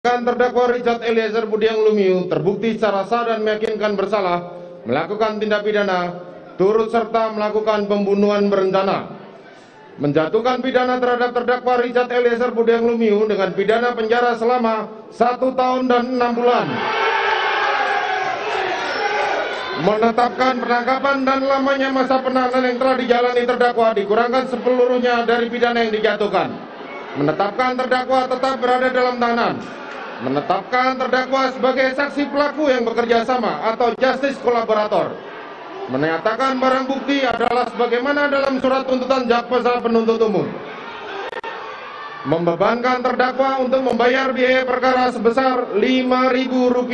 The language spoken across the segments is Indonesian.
Kan terdakwa Richard Eliezer Budiang Lumiu terbukti secara sah dan meyakinkan bersalah melakukan tindak pidana turut serta melakukan pembunuhan berencana. Menjatuhkan pidana terhadap terdakwa Richard Eliezer Budiang Lumiu dengan pidana penjara selama satu tahun dan enam bulan. Menetapkan penangkapan dan lamanya masa penahanan yang telah dijalani terdakwa dikurangkan sepeluruhnya dari pidana yang dijatuhkan. Menetapkan terdakwa tetap berada dalam tahanan menetapkan terdakwa sebagai saksi pelaku yang bekerja sama atau justice kolaborator. Menyatakan barang bukti adalah sebagaimana dalam surat tuntutan jaksa penuntut umum. Membebankan terdakwa untuk membayar biaya perkara sebesar Rp5.000.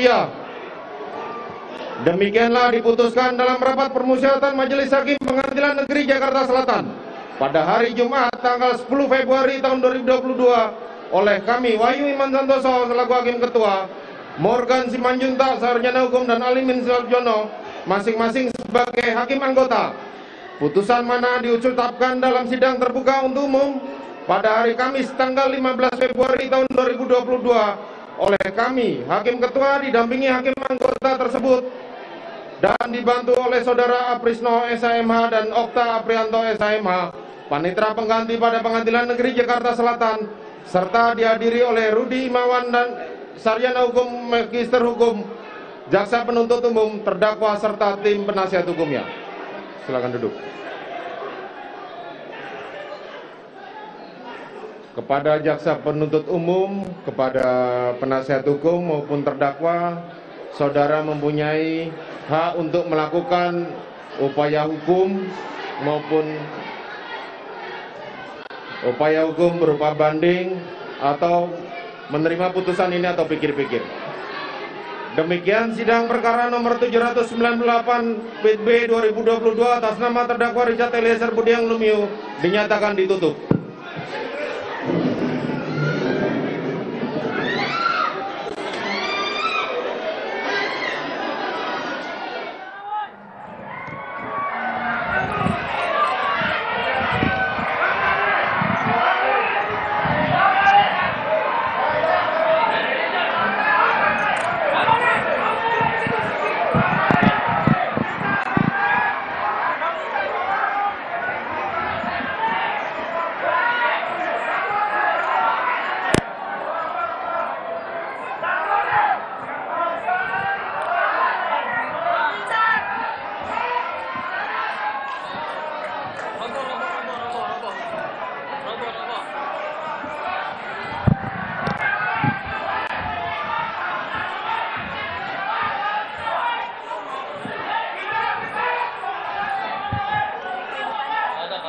Demikianlah diputuskan dalam rapat permusyawaratan Majelis Hakim Pengadilan Negeri Jakarta Selatan pada hari Jumat tanggal 10 Februari tahun 2022 oleh kami Wahyu Iman Santoso selaku Hakim Ketua, Morgan Simanjuntak Sarjana Hukum dan Alimin Sarjono masing-masing sebagai Hakim Anggota. Putusan mana diucapkan dalam sidang terbuka untuk umum pada hari Kamis tanggal 15 Februari tahun 2022 oleh kami Hakim Ketua didampingi Hakim Anggota tersebut dan dibantu oleh Saudara Aprisno SHMH dan Okta Aprianto SHMH, Panitra Pengganti pada Pengadilan Negeri Jakarta Selatan serta dihadiri oleh Rudi Imawan dan Sarjana Hukum Magister Hukum Jaksa Penuntut Umum terdakwa serta tim penasihat hukumnya. Silakan duduk. Kepada jaksa penuntut umum, kepada penasihat hukum maupun terdakwa, saudara mempunyai hak untuk melakukan upaya hukum maupun upaya hukum berupa banding atau menerima putusan ini atau pikir-pikir. Demikian sidang perkara nomor 798 PB 2022 atas nama terdakwa Richard Eliezer Budiang Lumiu dinyatakan ditutup.